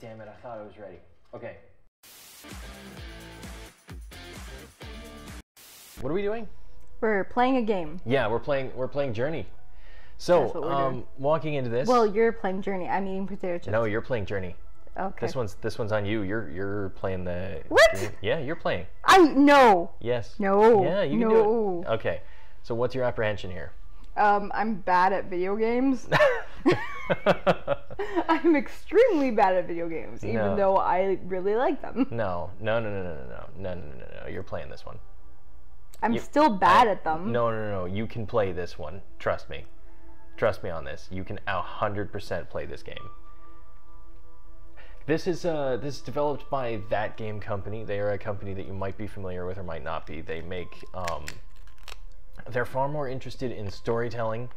damn it, I thought I was ready. Okay. What are we doing? We're playing a game. Yeah, we're playing we're playing Journey. So, That's what we're um, walking into this. Well, you're playing Journey. I'm eating potato chips. no, you're playing Journey. Okay. This one's this one's on you. You're you're playing the. What? Journey- Yeah, you're playing. I no. Yes. No. Yeah, you can no. do it. Okay. So what's your apprehension here? Um, I'm bad at video games. I'm extremely bad at video games, even No. though I really like them. no, no, no, no, no, no, no, no, no, no, no. You're playing this one. I'm You- still bad at them. No, no, no, no. You can play this one. Trust me. Trust me on this. You can a hundred percent play this game. This is uh, this is developed by ThatGameCompany. They are a company that you might be familiar with or might not be. They make um, they're far more interested in storytelling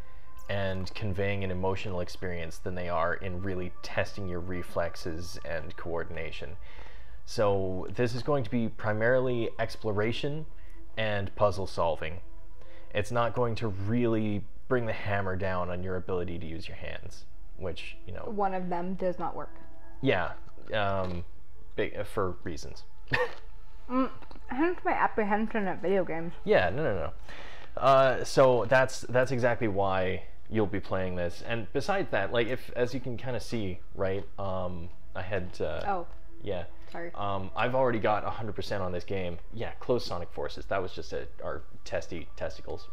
and conveying an emotional experience than they are in really testing your reflexes and coordination. So this is going to be primarily exploration and puzzle solving. It's not going to really bring the hammer down on your ability to use your hands, which, you know, One of them does not work. yeah, um, big, for reasons. Hence my apprehension at video games. Yeah, no, no, no. Uh, so that's that's exactly why you'll be playing this. And besides that, like if as you can kind of see, right? Um, I had uh, Oh, yeah. sorry. Um, I've already got 100% on this game. Yeah, close Sonic Forces. That was just a, our testy testicles.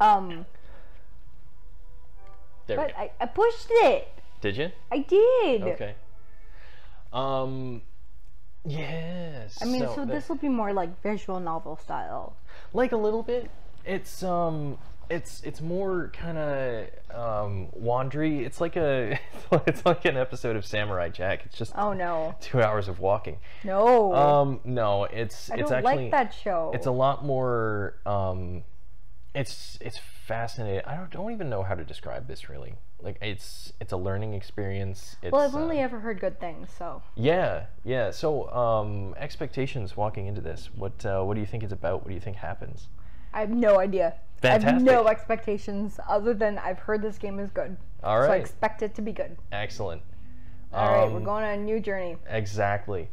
Um, There we but go. I, I pushed it. Did you? I did. Okay. Um. Yes. I mean, so, the- this will be more like visual novel style. like a little bit. It's um, it's it's more kind of um wandery. It's like a it's like an episode of Samurai Jack. It's just Oh no, two hours of walking. no! Um, no, it's I it's actually like that show. it's a lot more um, it's it's fascinating. I don't don't even know how to describe this really. Like it's it's a learning experience. It's, well, I've only ever heard good things, so Yeah, yeah. So, um, expectations walking into this. What uh, what do you think it's about? What do you think happens? I have no idea. I have no expectations other than I've heard this game is good, All so I expect it to be good. excellent. All right, we're Um, going on a new journey. Exactly.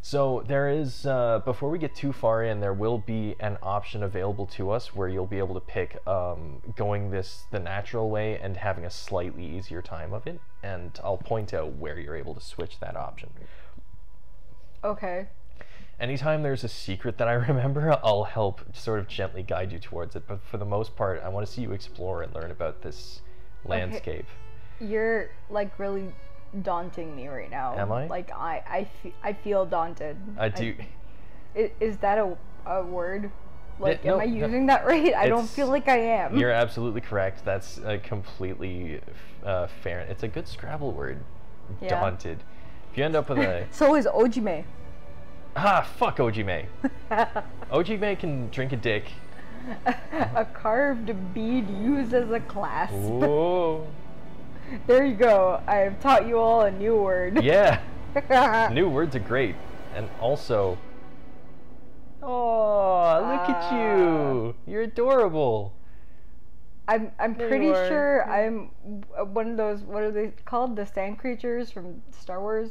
So there is, uh, before we get too far in, there will be an option available to us where you'll be able to pick um, going this the natural way and having a slightly easier time of it. And I'll point out where you're able to switch that option. Okay. Anytime there's a secret that I remember, I'll help sort of gently guide you towards it. But for the most part, I want to see you explore and learn about this landscape. You're like really daunting me right now. Am I? Like I, I, fe- I feel daunted. I do. I- is that a, a word? Like, no, am I no. using that right? I don't feel like I am. You're absolutely correct. That's a completely uh, fair. It's a good Scrabble word. Yeah. Daunted. If you end up with a So is Ojime. Ah fuck Ojime. Ojime can drink a dick. a carved bead used as a clasp. Whoa. There you go. I have taught you all a new word. Yeah. New words are great, and also. Oh, look at you! You're adorable. I'm I'm There pretty sure I'm one of those what are they called the sand creatures from Star Wars.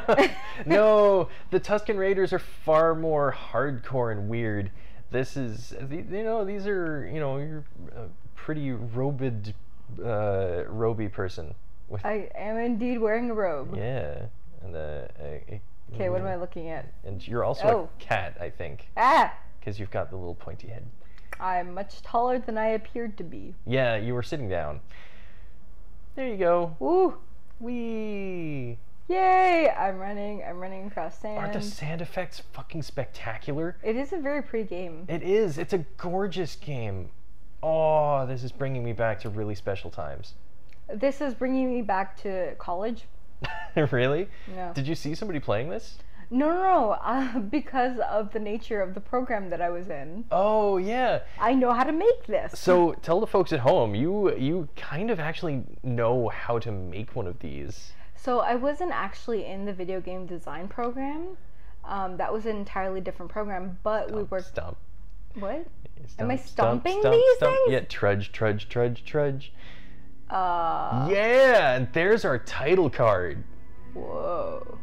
no, the Tusken Raiders are far more hardcore and weird. This is, you know, these are, you know, you're a pretty robed, uh, roby person. With, I am indeed wearing a robe. yeah, and uh, Okay, what am I looking at? And you're also Oh. a cat, I think, Ah, because you've got the little pointy head. I'm much taller than I appeared to be. Yeah, you were sitting down. There you go. Woo! Wee. Yay! I'm running. I'm running across sand. Aren't the sand. sand effects fucking spectacular? It is a very pretty game. It is. It's a gorgeous game. Oh, this is bringing me back to really special times. This is bringing me back to college. really? No. Did you see somebody playing this? No, no, no. Uh, because of the nature of the program that I was in, Oh, yeah. I know how to make this. So tell the folks at home, you you kind of actually know how to make one of these. So I wasn't actually in the video game design program. Um, that was an entirely different program, but we Stomp, worked. Stomp. What? Stump, Am I stomp, stomping stomp, these things? Yeah, trudge, trudge, trudge, trudge. Uh, yeah, and there's our title card. Whoa.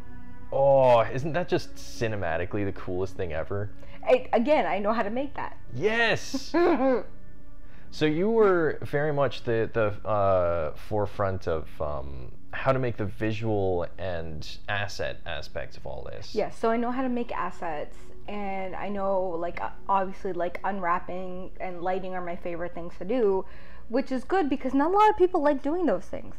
Oh, isn't that just cinematically the coolest thing ever? I, again, I know how to make that. Yes. so you were very much the the uh, forefront of um, how to make the visual and asset aspects of all this. Yeah, so I know how to make assets, and I know, like, uh, obviously, like, unwrapping and lighting are my favorite things to do, which is good because not a lot of people like doing those things.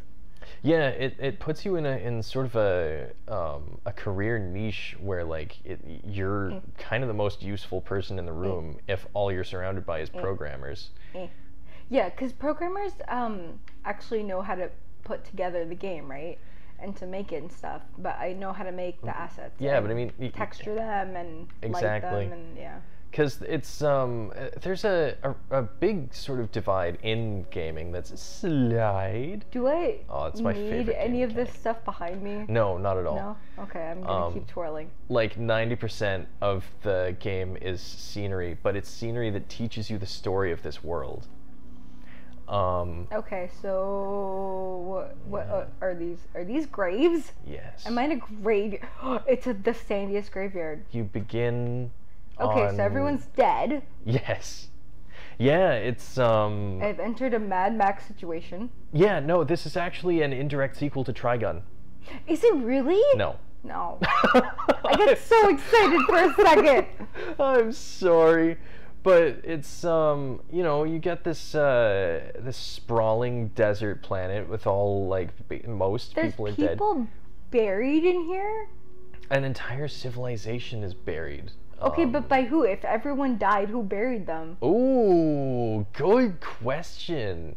Yeah, it, it puts you in a in sort of a um, a career niche where like it, you're Mm. kind of the most useful person in the room if all you're surrounded by is programmers. Yeah, because programmers um, actually know how to put together the game, right? And to make it and stuff. But I know how to make the assets. Yeah, but I mean, texture them and Exactly. light them and yeah. Because it's um there's a, a a big sort of divide in gaming that's slide. Do I Oh, it's my need favorite any of this stuff behind me? No, not at all. No? Okay, I'm gonna Um, keep twirling. Like 90% of the game is scenery, but it's scenery that teaches you the story of this world. Um, Okay, so what what uh, are these? Are these graves? yes. Am I in a graveyard? it's a, the sandiest graveyard. you begin Okay, on- so everyone's dead. Yes. Yeah, it's um I've entered a Mad Max situation. yeah, no, this is actually an indirect sequel to Trigun. Is it really? No. No. I get so excited for a second. I'm sorry, but it's um, you know, you get this uh, this sprawling desert planet with all like most There's people are people dead. People buried in here. An entire civilization is buried. Okay, Um, but by who? If everyone died, who buried them? Ooh, good question.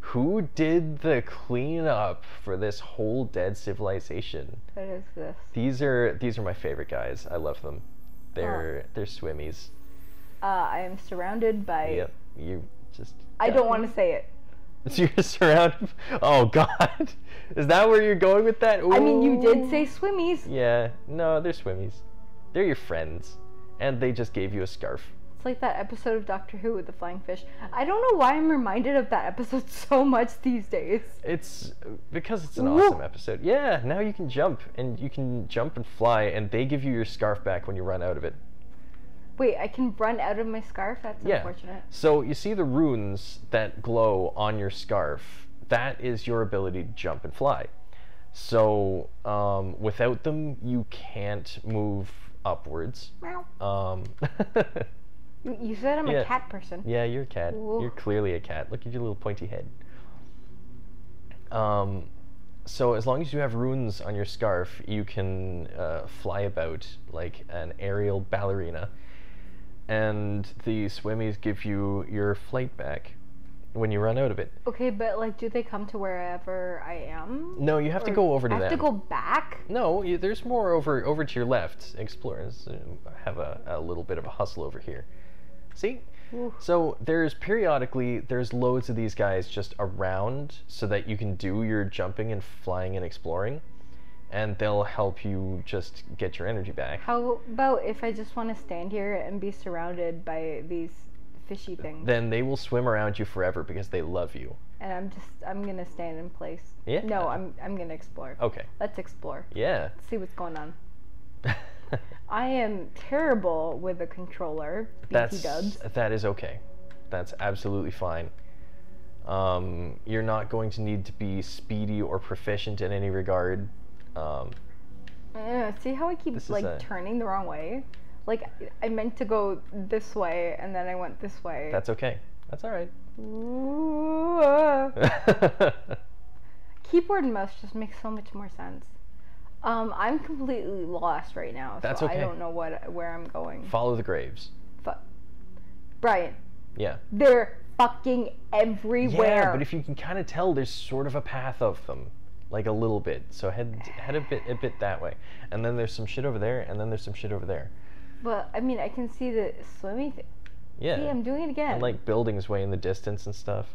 Who did the cleanup for this whole dead civilization? What is this? These are these are my favorite guys. I love them. They're they're swimmies. Uh, I am surrounded by. Yep. You just I don't want to say it. So you're surrounded. Oh God, is that where you're going with that? I mean, you did say swimmies. Yeah. No, they're swimmies. They're your friends, and they just gave you a scarf. It's like that episode of Doctor Who with the flying fish. I don't know why I'm reminded of that episode so much these days. It's because it's an Woo. awesome episode. Yeah. Now you can jump, and you can jump and fly, and they give you your scarf back when you run out of it. Wait, I can run out of my scarf? That's Yeah. unfortunate. So you see the runes that glow on your scarf. That is your ability to jump and fly. So um, without them, you can't move upwards. Um, You- said I'm Yeah. a cat person. yeah, you're a cat. Ooh. You're clearly a cat. Look at your little pointy head. Um, so as long as you have runes on your scarf, you can uh, fly about like an aerial ballerina, and the swimmies give you your flight back when you run out of it. Okay, but like, do they come to wherever I am? No, you have to go over to I have them. to go back? No, you, there's more over over to your left. Explorers uh, have a, a little bit of a hustle over here. See? Ooh. So there's periodically there's loads of these guys just around so that you can do your jumping and flying and exploring, and they'll help you just get your energy back. How about if I just want to stand here and be surrounded by these fishy things? Then they will swim around you forever because they love you. and I'm just, I'm gonna stand in place. Yeah. No, I'm, I'm gonna explore. Okay. Let's explore. Yeah. Let's see what's going on. I am terrible with a controller. That's dubs. that is okay. That's absolutely fine. Um, you're not going to need to be speedy or proficient in any regard. Um, Uh, see how I keep like a- turning the wrong way? Like I meant to go this way and then I went this way. that's okay. That's all right. Ooh, uh. Keyboard and mouse just makes so much more sense. Um, I'm completely lost right now, That's so okay. I don't know what where I'm going. Follow the graves. Fu- Brian, Yeah. they're fucking everywhere. Yeah, but if you can kind of tell, there's sort of a path of them, like a little bit. So head head a bit a bit that way, and then there's some shit over there, and then there's some shit over there. But I mean, I can see the swimming thing. Yeah. See, I'm doing it again. and like buildings way in the distance and stuff.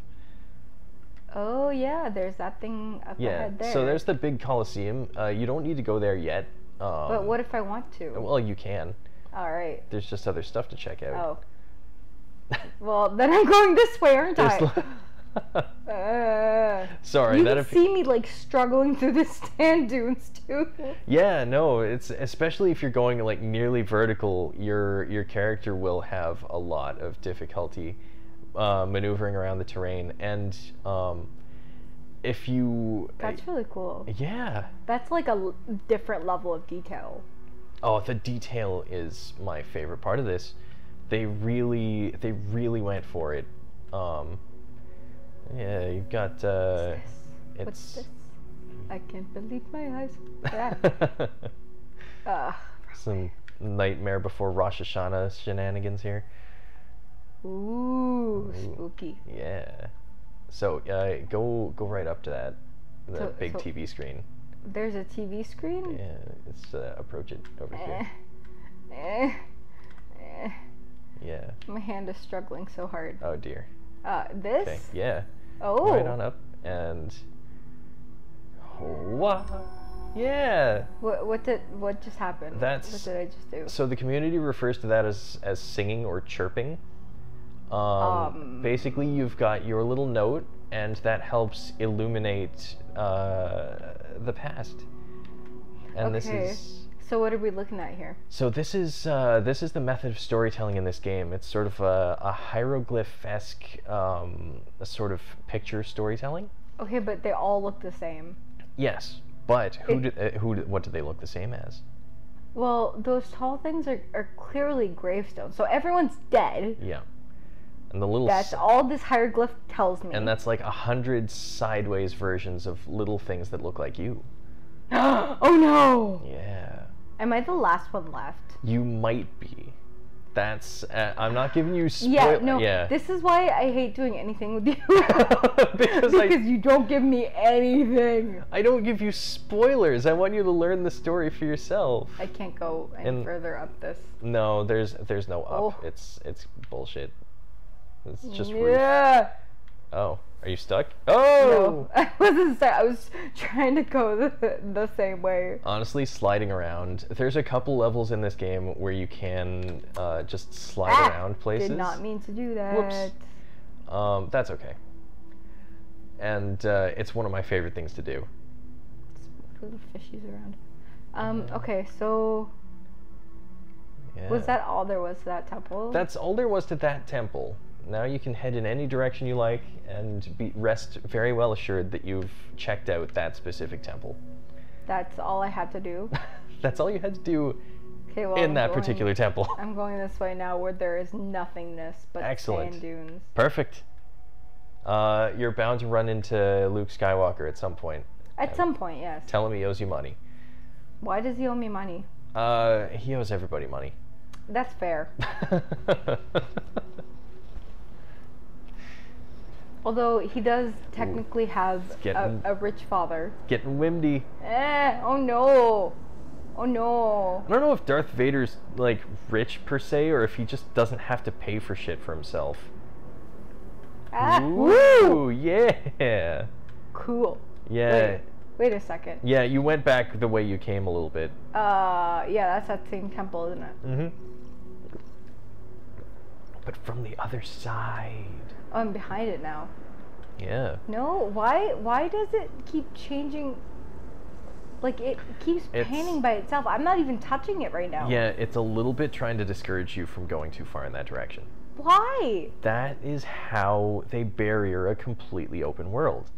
oh yeah, there's that thing up Yeah. ahead there. So there's the big coliseum. Uh, you don't need to go there yet. Um, But what if I want to? Well, you can. All right. There's just other stuff to check out. Oh. Well, then I'm going this way, aren't There's I? Uh, Sorry, you that can see me like struggling through the sand dunes too. Yeah, no, it's especially if you're going like nearly vertical, your your character will have a lot of difficulty uh, maneuvering around the terrain, and um, if you, That's really cool. yeah, That's like a l- different level of detail. oh, the detail is my favorite part of this. They really, they really went for it. Um, yeah, you've got uh, What's it's. this? I can't believe my eyes. Yeah. Ugh. Some Nightmare Before Rosh Hashanah shenanigans here. Ooh, spooky. Yeah. So uh, go go right up to that, the So- big so- TV screen. There's a TV screen. Yeah, it's uh, approach it over Eh, here. eh, eh. Yeah. My hand is struggling so hard. Oh dear. Uh, this? Okay. Yeah. Oh. Right on up and. What? Yeah. What, what did what just happened? That's- what did I just do? So the community refers to that as as singing or chirping. Um, Um. basically, you've got your little note, and that helps illuminate uh, the past. And this is So what are we looking at here? so this is uh, this is the method of storytelling in this game. It's sort of a, a hieroglyph-esque um, a sort of picture storytelling. Okay, but they all look the same. Yes, but who It- did uh, who what do they look the same as? Well, those tall things are, are clearly gravestones. So everyone's dead. Yeah, and the little That's all this hieroglyph tells me. and that's like a hundred sideways versions of little things that look like you. oh no! Yeah, Am I the last one left? you might be. That's uh, I'm not giving you spoil. Yeah, no. yeah. This is why I hate doing anything with you. Because I- you don't give me anything. I don't give you spoilers. I want you to learn the story for yourself. I can't go any And- further up this. No, there's there's no up. Oh. It's it's bullshit. It's just roof. yeah. Oh, are you stuck? Oh. No, I wasn't. Sorry. I was trying to go the, the same way. Honestly, sliding around. There's a couple levels in this game where you can uh, just slide Ah, around places. Did not mean to do that. Whoops. Um, that's okay. And uh, it's one of my favorite things to do. Little fishies around. Um. Okay. So Yeah. was that all there was to that temple? That's all there was to that temple. Now you can head in any direction you like and be rest very well assured that you've checked out that specific temple. That's all I had to do. That's all you had to do Okay. Well. in I'm that going- particular temple. I'm going this way now, where there is nothingness but Excellent. sand dunes. Perfect. Uh, you're bound to run into Luke Skywalker at some point. At some point, yes. Tell him he owes you money. Why does he owe me money? Uh, he owes everybody money. That's fair. Although he does technically have a, getting- a rich father. Getting windy. Eh, oh no. Oh no. I don't know if Darth Vader's like rich per se, or if he just doesn't have to pay for shit for himself. Ah, Ooh, woo! yeah, Cool. yeah, Wait, wait a second. yeah. You went back the way you came a little bit. Uh, yeah, that's that same temple, isn't it? Mm-hmm. But from the other side. Oh, I'm behind it now. Yeah. No, why? Why does it keep changing? Like it keeps It's- panning by itself. I'm not even touching it right now. Yeah, it's a little bit trying to discourage you from going too far in that direction. Why? That is how they barrier a completely open world.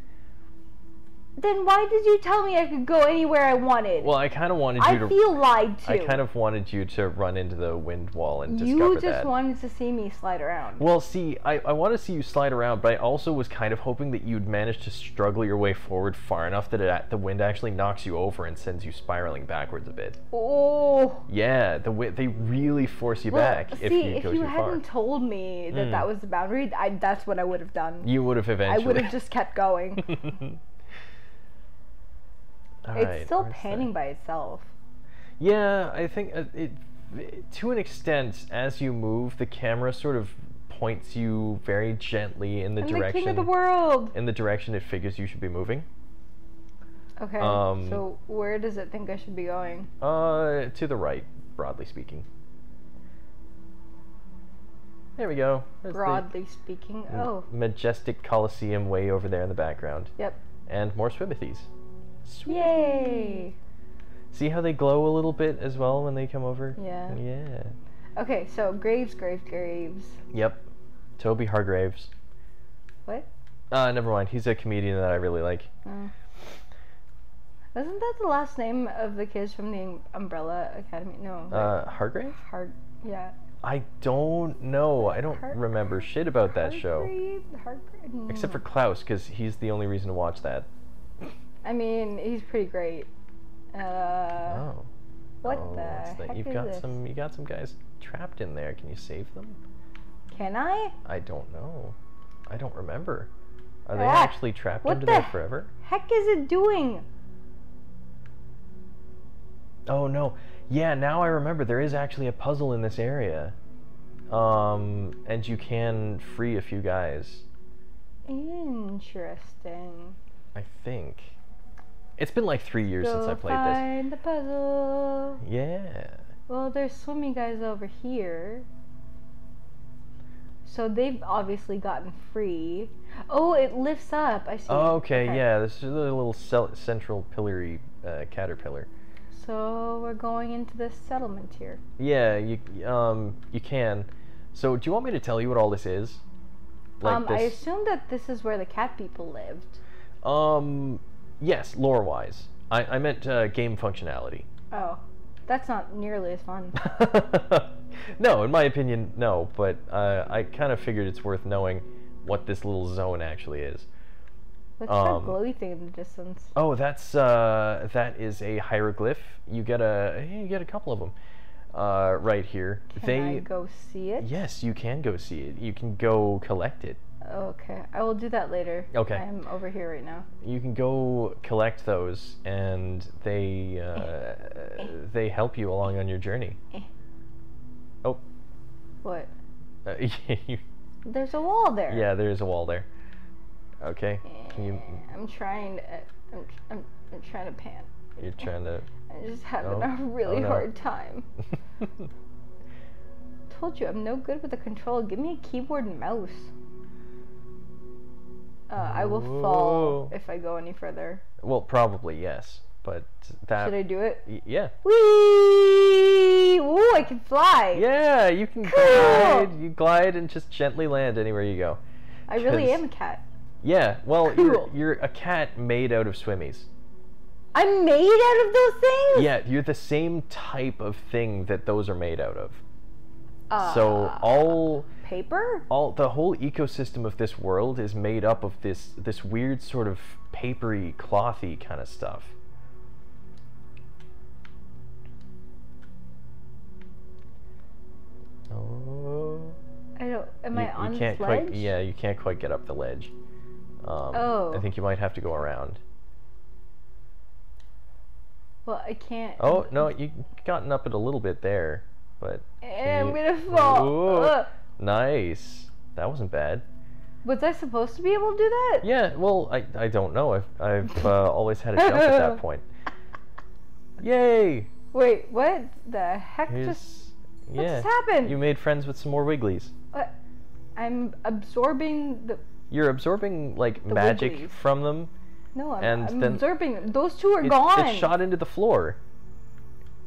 Then why did you tell me I could go anywhere I wanted? Well, I kind of wanted you I to. feel lied to. I kind of wanted you to run into the wind wall and discover you just that. wanted to see me slide around. Well, see, I, I want to see you slide around, but I also was kind of hoping that you'd manage to struggle your way forward far enough that it, the wind actually knocks you over and sends you spiraling backwards a bit. Oh. Yeah, the wi- they really force you Well, back see, if you if go you too far. hadn't told me that Mm. that was the boundary, I, that's what I would have done. You would have eventually. I would have just kept going. Alright, it's still where's that? panning by itself. Yeah, I think uh, it, to an extent, as you move, the camera sort of points you very gently in the I'm the direction king of the world. in the direction it figures you should be moving. Okay. Um, so where does it think I should be going? Uh, to the right, broadly speaking. There we go. There's the Broadly speaking. Oh. majestic Colosseum way over there in the background. Yep. and more swimmithies. Yay! See how they glow a little bit as well when they come over? Yeah. Yeah. Okay, so Graves, Graves, Graves. Yep. Toby Hargraves. What? Uh, never mind. He's a comedian that I really like. Oh. Wasn't that the last name of the kids from the Umbrella Academy? No. Uh, Hargrave? Hard. Yeah. I don't know. I don't remember shit about that show. Hargrave? Hargrave? Except for Klaus, because he's the only reason to watch that. I mean, he's pretty great. Uh, oh. what oh, the heck You've is got this? some. You got some guys trapped in there. Can you save them? Can I? I don't know. I don't remember. Are they Ah, actually trapped what into the there forever? Heck is it doing? Oh no. Yeah, now I remember. There is actually a puzzle in this area. Um, and you can free a few guys. Interesting. I think. It's been like three years since I played this. the puzzle. Yeah. Well, there's swimming guys over here. So they've obviously gotten free. Oh, it lifts up. I see. Oh, okay, yeah. This is a little central pillory uh, caterpillar. So we're going into this settlement here. Yeah, you um you can. So do you want me to tell you what all this is? um, I assume that this is where the cat people lived. Um, yes, lore wise. I I meant uh, game functionality. Oh, that's not nearly as fun. no, in my opinion, no. But uh, I kind of figured it's worth knowing what this little zone actually is. What's Um, that glowy thing in the distance? Oh, that's uh, that is a hieroglyph. You get a you get a couple of them uh, right here. Can they I go see it? yes, you can go see it. You can go collect it. Okay, I will do that later. Okay. I'm over here right now. You can go collect those, and they uh, they help you along on your journey. Eh. Oh, What? uh, you- There's a wall there. yeah, there is a wall there. Okay, can you? Eh, I'm trying to. I'm, I'm, I'm trying to pan. You're trying to. I'm just having Oh. a really Oh, no. hard time. Told you I'm no good with the control. Give me a keyboard and mouse. Uh, I will fall Whoa. if I go any further. well, probably yes, but that. Should I do it? y- yeah. Whee! Ooh, I can fly. Yeah, you can Cool. glide. You glide and just gently land anywhere you go. I really 'cause- am a cat. Yeah, well, you're, you're a cat made out of swimmies. I'm made out of those things. Yeah, you're the same type of thing that those are made out of. Uh, so all paper. all the whole ecosystem of this world is made up of this this weird sort of papery, clothy kind of stuff. Oh. I don't. Am you, I on you can't ledge? quite yeah you can't quite get up the ledge um, Oh. i think you might have to go around Well, I can't. oh no You've gotten up it a little bit there but And I'm gonna fall. Nice that wasn't bad Was I supposed to be able to do that? yeah well i, I don't know i've, I've uh, always had a jump at that point yay Wait, what the heck Here's, just? What yeah just happened? you made friends with some more wigglies What? I'm absorbing the. you're absorbing like magic Wigglies. from them No, I'm, And I'm then- absorbing. Those two are it, gone. it shot into the floor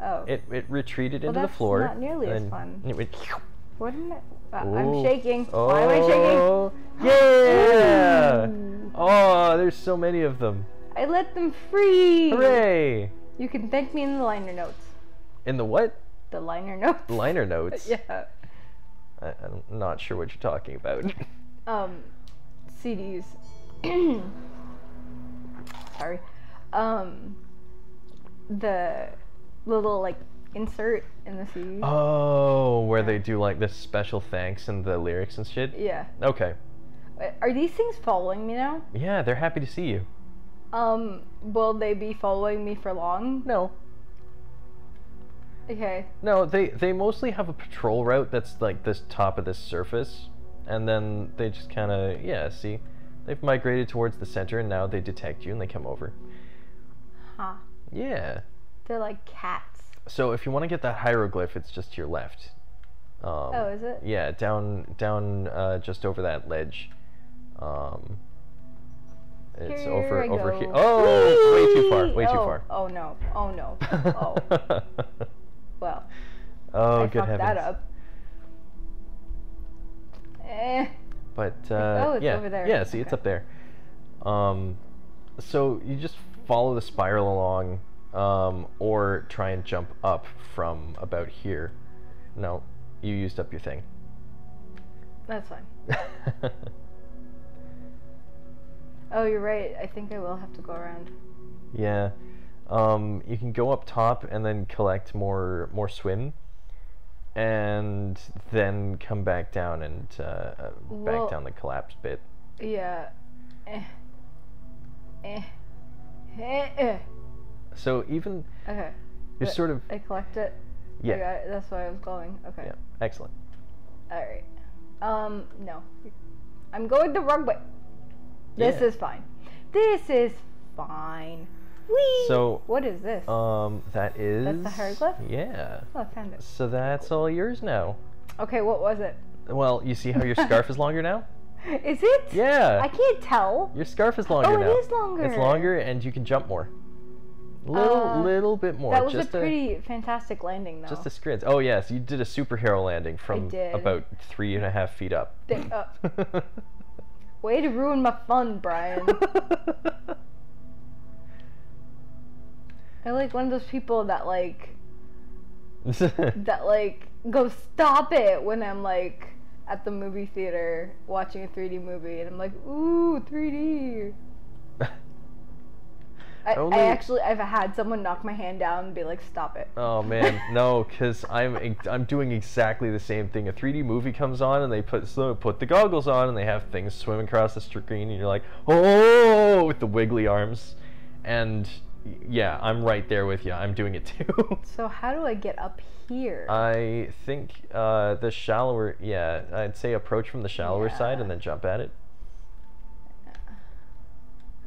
oh. it, it retreated Well, into the that's floor not nearly as and fun. it went what am I? Uh, I'm shaking. Oh, Why am I shaking? Yeah! Ooh. Oh, there's so many of them. I let them free. Hooray! You can thank me in the liner notes. In the what? The liner notes. Liner notes? yeah. I, I'm not sure what you're talking about. um, CDs. Sorry. Um, the little like insert in the CD. oh, where they do like this special thanks and the lyrics and shit? Yeah. Okay. Uh, Are these things following me now? Yeah, they're happy to see you. Um, will they be following me for long? No. Okay. No, they, they mostly have a patrol route that's like this top of this surface. And then they just kind of, yeah, see? They've migrated towards the center and now they detect you and they come over. Huh. Yeah. They're like cats. So if you want to get that hieroglyph, it's just to your left. Um, Oh, is it? Yeah, down down uh, just over that ledge. Um, It's Here over I over go. here. Oh, way too far. Whee! Way too Oh, far. Oh no. Oh no. Oh. Well, oh, I good heavens. that up. Eh. But uh, Oh, it's yeah, over there. yeah. See, it's up there. Um, so you just follow the spiral along, um, or try and jump up from about here. No, you used up your thing. That's fine. Oh, you're right. I think I will have to go around. yeah. Um, you can go up top and then collect more more swim, and then come back down and uh, uh, Well- back down the collapse bit. Yeah. Eh. Eh. Eh. eh. So even Okay. you're But sort of I collect it. Yeah it. That's why I was going. Okay. yeah excellent. All right. Um. No. I'm going the wrong way. This Yeah. is fine. This is fine. Whee! So, What is this? Um, that is. That's the hieroglyph? Yeah. oh, I found it. So that's all yours now. Okay. What was it? Well, you see how your scarf is longer now? Is it? Yeah. I can't tell. Your scarf is longer Oh, it now. is longer. It's longer, and you can jump more. Little, Uh, little bit more. That was just a pretty fantastic landing, though. just a scrid. Oh yes, you did a superhero landing from about three and a half feet up. Uh, way to ruin my fun, Brian. I like one of those people that like that like go stop it when I'm like at the movie theater watching a 3D movie and I'm like, ooh, 3D. I, Only- I actually I've had someone knock my hand down and be like, stop it. Oh man, no, because I'm I'm doing exactly the same thing. A 3D movie comes on and they put so put the goggles on and they have things swimming across the screen and you're like, oh, with the wiggly arms, and yeah, I'm right there with you. I'm doing it too. So how do I get up here? I think uh, the shallower, yeah, I'd say approach from the shallower side and then jump at it.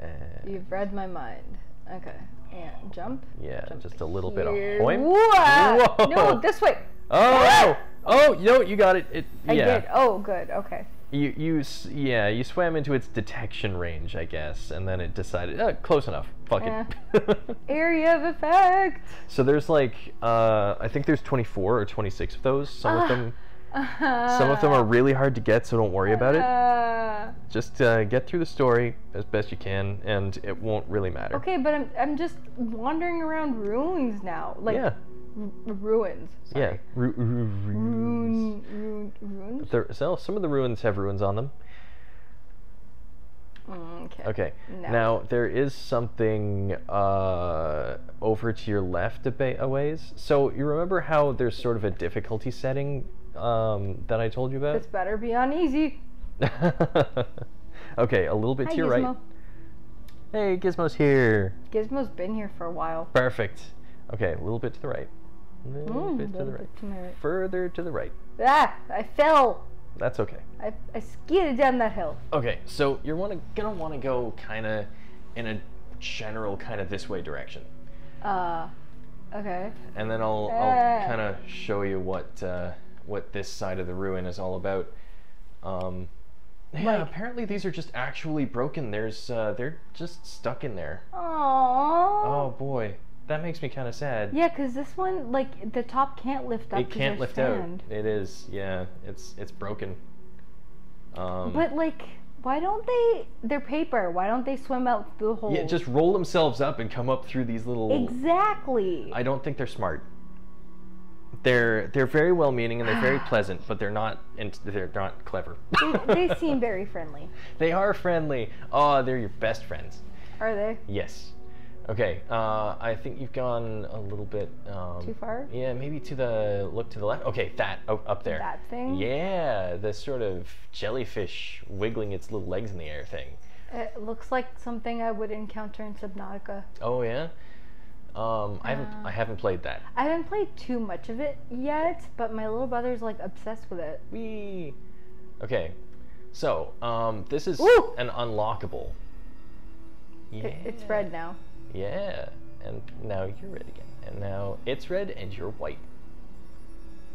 And You've read my mind. Okay. Yeah, jump. yeah, jump just a little bit of here. hoim. What? Whoa. No, this way. Oh, oh, no. You got it. It I did. Oh, good. Okay. You you yeah you swam into its detection range I guess and then it decided uh, close enough fuck it. Area of effect. so there's like uh, I think there's 24 or 26 of those. Some Ah. of them some of them are really hard to get so don't worry about it. Uh, Just uh, get through the story as best you can and it won't really matter. okay, but I'm I'm just wandering around ruins now. Like yeah r- ruins. yeah. Sorry. Ru- ru- ruins. Runes. There, so some of the ruins have ruins on them. Mm, okay. Okay. No. Now there is something uh, over to your left a bit a ways. So you remember how there's sort of a difficulty setting um, that I told you about? This better be uneasy. okay, a little bit Hi, to your Gizmo. right. Hey, Gizmo's here. Gizmo's been here for a while. Perfect. Okay, a little bit to the right. A little Mm, bit to the right. to right. Further to the right. Ah! I fell. That's okay. I, I skidded down that hill. Okay, so you're wanna, gonna want to go kind of in a general kind of this way direction. Uh, okay. and then I'll, Ah. I'll kind of show you what uh, what this side of the ruin is all about. Um, yeah, Like- apparently these are just actually broken. There's uh, they're just stuck in there. Aww. Oh boy, that makes me kind of sad. Yeah, because this one, like, the top can't lift up. It can't lift sand. out. It is, yeah, it's it's broken. Um, But, like, why don't they? They're paper. Why don't they swim out the hole? yeah, just roll themselves up and come up through these little. Exactly. I don't think they're smart. They're they're very well meaning and they're very pleasant, but they're not and they're not clever. they, they seem very friendly. They are friendly. Oh, they're your best friends. Are they? Yes. Okay. Uh, I think you've gone a little bit. Um, Too far? Yeah, maybe to the look to the left. Okay, that oh, up there. That thing? Yeah, the sort of jellyfish wiggling its little legs in the air thing. It looks like something I would encounter in Subnautica. Oh yeah. Um, I haven't Uh. I haven't played that. I haven't played too much of it yet, but my little brother's like obsessed with it. Wee. Okay. So, um, this is Ooh! an unlockable. Yeah. It's red now. Yeah. And now you're red again. And now it's red and you're white.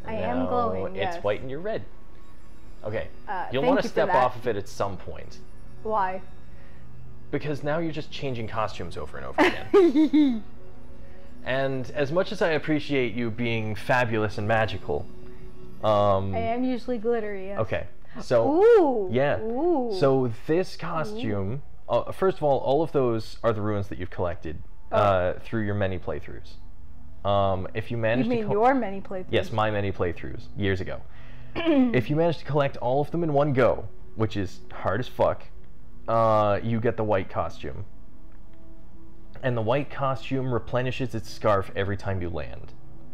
I am glowing, It's yes. white and you're red. Okay. Uh, You'll want to you step off of it at some point. Why? because now you're just changing costumes over and over again. and as much as I appreciate you being fabulous and magical, um, I am usually glittery. Yes. okay, so Ooh. yeah, Ooh. so this costume, uh, first of all, all of those are the ruins that you've collected uh, through your many playthroughs. Um, if you you manage to mean your many playthroughs? Yes, my many playthroughs years ago. if you manage to collect all of them in one go, which is hard as fuck, uh, you get the white costume. And the white costume replenishes its scarf every time you land.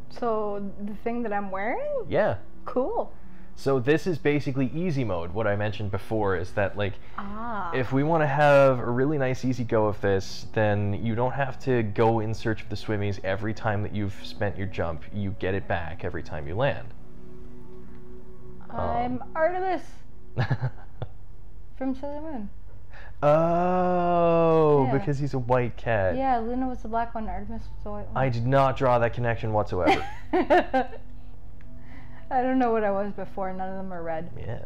So the thing that I'm wearing? Yeah. Cool. So this is basically easy mode. What I mentioned before is that like Ah. if we want to have a really nice easy go of this, then you don't have to go in search of the swimmies every time that you've spent your jump. You get it back every time you land. I'm Artemis from Sailor Moon. Oh, Yeah. because he's a white cat. Yeah, Luna was the black one, Artemis was the white one. I did not draw that connection whatsoever. I don't know what I was before. None of them are red. yeah.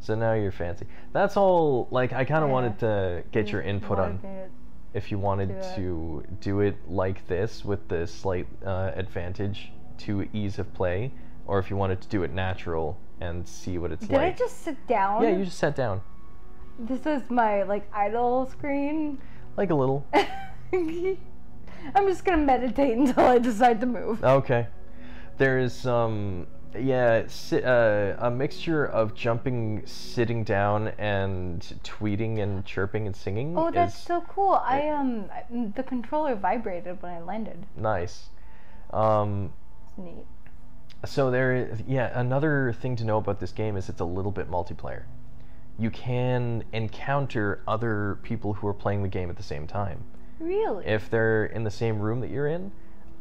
So now you're fancy. That's all. Like I kind of Yeah. wanted to get your input on if you wanted do to do it like this with the slight uh, advantage to ease of play, or if you wanted to do it natural and see what it's like. Did I just sit down? Yeah, you just sat down, This is my like idle screen. like a little. I'm just gonna meditate until I decide to move. Okay. There's um yeah, si- uh, a mixture of jumping, sitting down, and tweeting and chirping and singing. Oh, that's is so cool. I um, the controller vibrated when I landed. nice. Um, It's neat. so there, is, yeah. Another thing to know about this game is it's a little bit multiplayer. You can encounter other people who are playing the game at the same time. Really? if they're in the same room that you're in,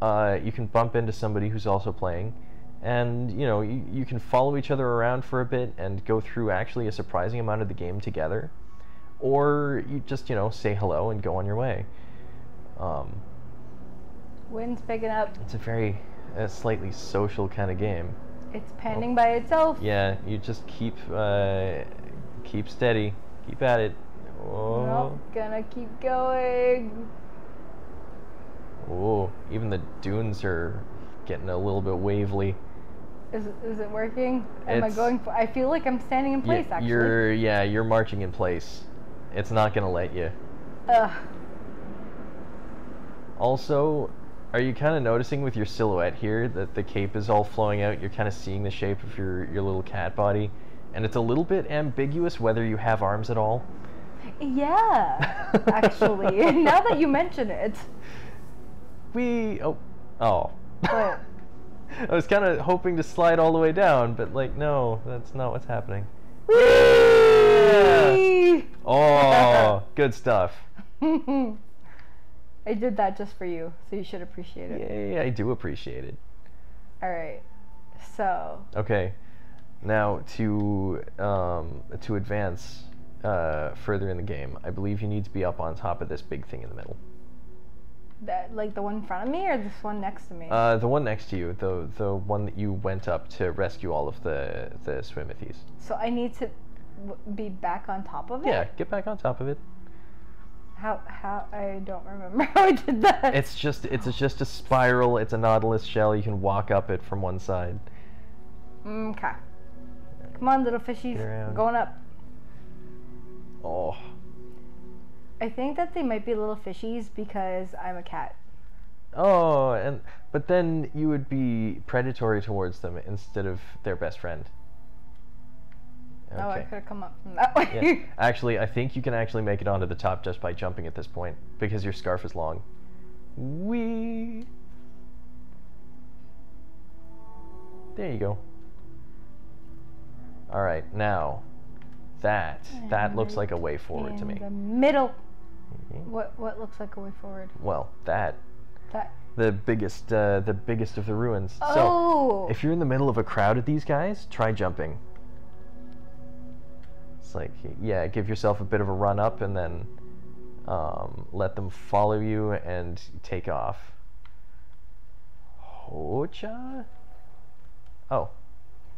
uh, you can bump into somebody who's also playing, and you know you, you can follow each other around for a bit and go through actually a surprising amount of the game together, or you just you know say hello and go on your way. Um, Wind's picking up. it's a very uh, slightly social kind of game. It's panning by itself. Yeah, you just keep uh, keep steady, keep at it. Oh, Nope, gonna keep going. oh, even the dunes are getting a little bit wavely. Is, is it working? Am I going? For, I feel like I'm standing in place. Actually. You're yeah, you're marching in place. It's not gonna let you. Ugh. Also, are you kind of noticing with your silhouette here that the cape is all flowing out? You're kind of seeing the shape of your your little cat body, and it's a little bit ambiguous whether you have arms at all. Yeah. Actually, now that you mention it, We oh oh. I was kind of hoping to slide all the way down, but like no, that's not what's happening. Whee! Oh, good stuff. I did that just for you, so you should appreciate it. Yeah, I do appreciate it. All right. So, Okay, now to um, to advance uh, further in the game, I believe you need to be up on top of this big thing in the middle. that like the one in front of me or this one next to me? Uh, the one next to you, the the one that you went up to rescue all of the the swimithies. so I need to w- be back on top of it. Yeah, get back on top of it. How how I don't remember how I did that. It's just it's just a spiral. It's a nautilus shell. You can walk up it from one side. Okay. Come on, little fishies, going up. Oh, I think that they might be little fishies because I'm a cat. oh, and but then you would be predatory towards them instead of their best friend. Oh, I could have come up from that way. Yeah. Actually, I think you can actually make it onto the top just by jumping at this point because your scarf is long. Wee. There you go. All right, now that that looks like a way forward to me. the middle. Mhm. What what looks like a way forward? Well, that That. the biggest uh, the biggest of the ruins. So Oh. if you're in the middle of a crowd of these guys, try jumping. It's like, yeah, give yourself a bit of a run up and then um, let them follow you and take off. Hocha? Oh,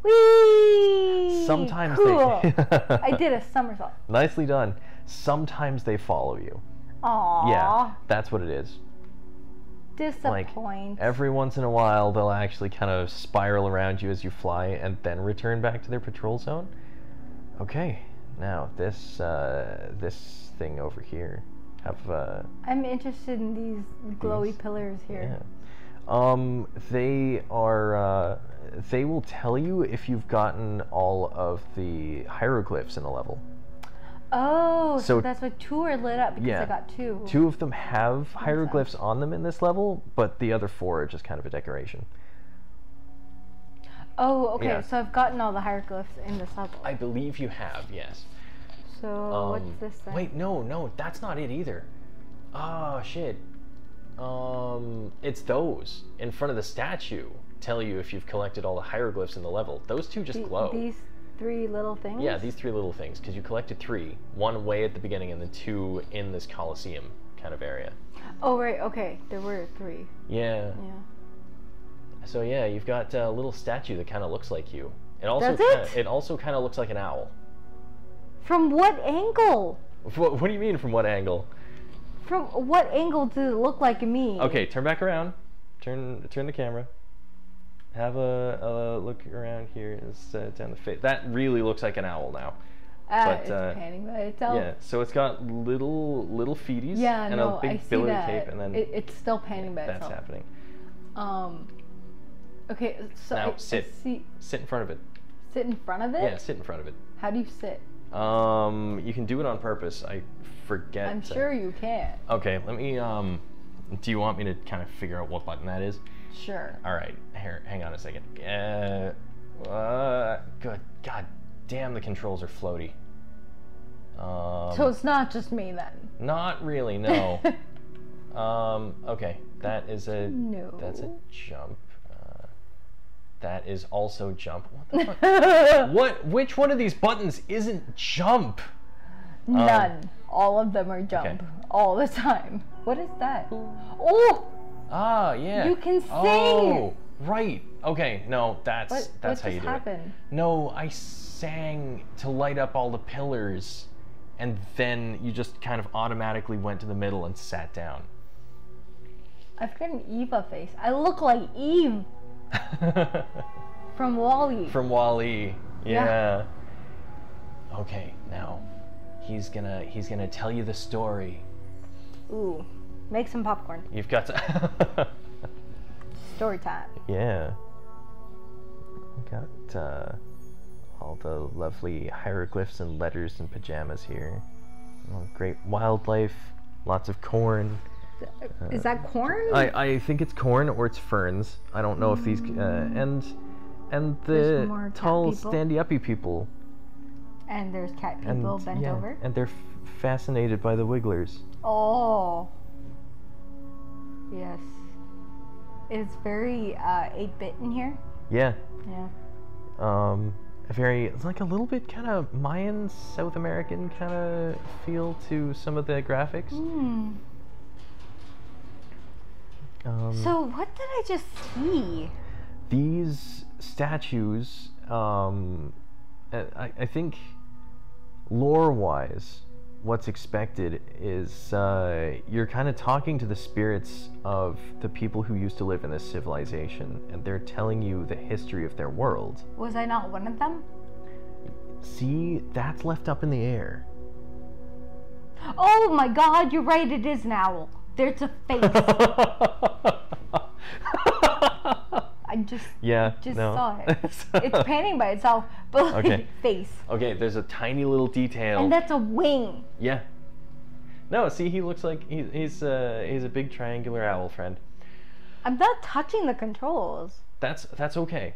Whee! sometimes cool. they. I did a somersault. Nicely done. Sometimes they follow you. Aww. Yeah, that's what it is. Like Disappoint. every once in a while, they'll actually kind of spiral around you as you fly and then return back to their patrol zone. Okay, now this uh, this thing over here have uh, I'm interested in these glowy These? pillars here. yeah. Um, they are uh, they will tell you if you've gotten all of the hieroglyphs in a level. Oh, so, So- that's why two are lit up because Yeah. I got two. Two of them have hieroglyphs on them in this level, but the other four are just kind of a decoration. Oh, okay. Yeah. So I've gotten all the hieroglyphs in this level. I believe you have, yes. so what's Um, this then? Wait, no, no, that's not it either. Oh shit. Um, it's those in front of the statue tell you if you've collected all the hieroglyphs in the level. Those two just The- glow. These three little things. Yeah, these three little things because you collected three, one way at the beginning and then two in this coliseum kind of area. Oh right. Okay. There were three. Yeah. Yeah. So yeah, you've got a little statue that kind of looks like you. It also Does kinda, it? it also kind of looks like an owl. From what angle? What, what do you mean from what angle? From what angle does it look like me? Okay, turn back around. Turn turn the camera. Have a, a look around here. It's uh, down the face. That really looks like an owl now. Uh, but, it's uh, panning by itself. Yeah. So it's got little little feeties Yeah, and no, a big I billowy that. cape, and then it, it's still panning by that's itself. happening. Um. Okay, so Now I, I sit. see. Sit in front of it. Sit in front of it. Yeah, sit in front of it. How do you sit? Um, you can do it on purpose. I forget. I'm to- sure you can. Okay, let me. Um, do you want me to kind of figure out what button that is? Sure. All right, here, hang on a second. Uh, uh, good. God damn, the controls are floaty. Um, So it's not just me then. not really. No. um. Okay, that is a. No. That's a jump. Uh, that is also jump. What the fuck? what? Which one of these buttons isn't jump? None. All of them are jump. Um, okay. All the time. What is that? Oh! Ah, yeah. You can sing! Oh, right. Okay, no, that's What, that's what how you do it. happened? No, I sang to light up all the pillars, and then you just kind of automatically went to the middle and sat down. I've got an Eva face. I look like Eve from WALL-E. From WALL-E. Yeah. Yeah. Okay, now he's gonna he's gonna tell you the story. Ooh. Make some popcorn. You've got to. Story time. yeah. Got uh, all the lovely hieroglyphs and letters and pajamas here. Oh, great wildlife, lots of corn. Is that corn? I, I think it's corn or it's ferns. I don't know if these uh, and and the There's more cat tall people. standy uppy people and there's cat and people bent yeah, over. and they're f- fascinated by the wigglers. Oh. Yes. It's very uh, 8 bit in here. Yeah. Yeah. Um, very it's like a little bit kind of Mayan South American kind of feel to some of the graphics. Hmm. Um, So, what did I just see? these statues, um, I, I think, lore-wise, what's expected is uh, you're kind of talking to the spirits of the people who used to live in this civilization, and they're telling you the history of their world. Was I not one of them? See, that's left up in the air. Oh my god, you're right, it is an owl. There's a face. I just yeah, just no. saw it. it's painting by itself, but like Okay. face. okay, there's a tiny little detail. And that's a wing. Yeah. No, see, he looks like he, he's uh, he's a big triangular owl friend. I'm not touching the controls. That's that's okay.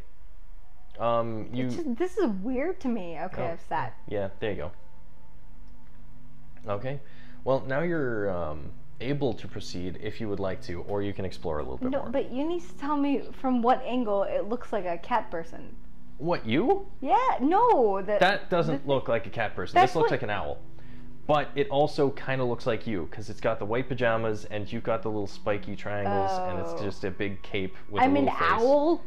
Um, you just, this is weird to me. Okay, Oh. Sat. yeah, there you go. Okay, well now you're um, able to proceed if you would like to, or you can explore a little bit No, more. but you need to tell me from what angle it looks like a cat person. What you? Yeah, no, the, That doesn't the- look like a cat person. This looks what- like an owl. But it also kind of looks like you because it's got the white pajamas and you've got the little spiky triangles and it's Oh. just a big cape with I'm a an little face. owl.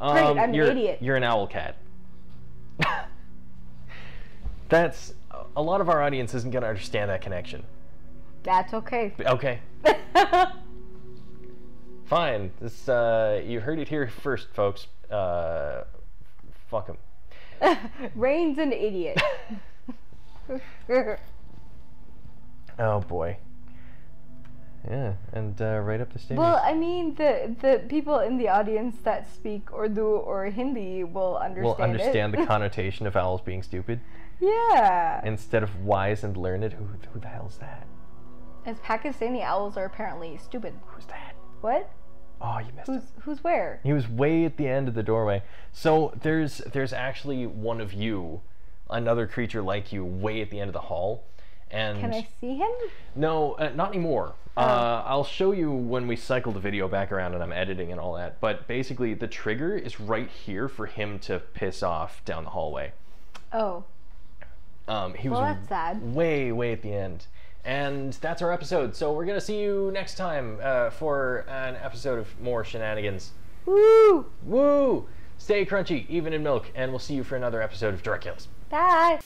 Um, Great, I'm an you're, idiot. You're an owl cat. That's a lot of our audience isn't going to understand that connection. That's okay. Okay. Fine. This uh, you heard it here first, folks. Uh, fuck him. Rain's an idiot. Oh boy. Yeah, and uh, right up the stage. well, I mean, the the people in the audience that speak Urdu or Hindi will understand. we'll understand the connotation of owls being stupid yeah. instead of wise and learned. Who, who the hell's that? As Pakistani owls are apparently stupid. Who's that? What? Oh, you missed Who's it. who's where? He was way at the end of the doorway. So there's there's actually one of you, another creature like you, way at the end of the hall, and Can I see him? No, uh, not anymore. Oh. Uh, I'll show you when we cycle the video back around and I'm editing and all that. But basically, the trigger is right here for him to piss off down the hallway. Oh. Um, he Well, was that's sad. way, way at the end. And that's our episode. So we're gonna see you next time uh, for an episode of more shenanigans. Woo! Woo! Stay crunchy, even in milk, and we'll see you for another episode of Derriculous. Bye.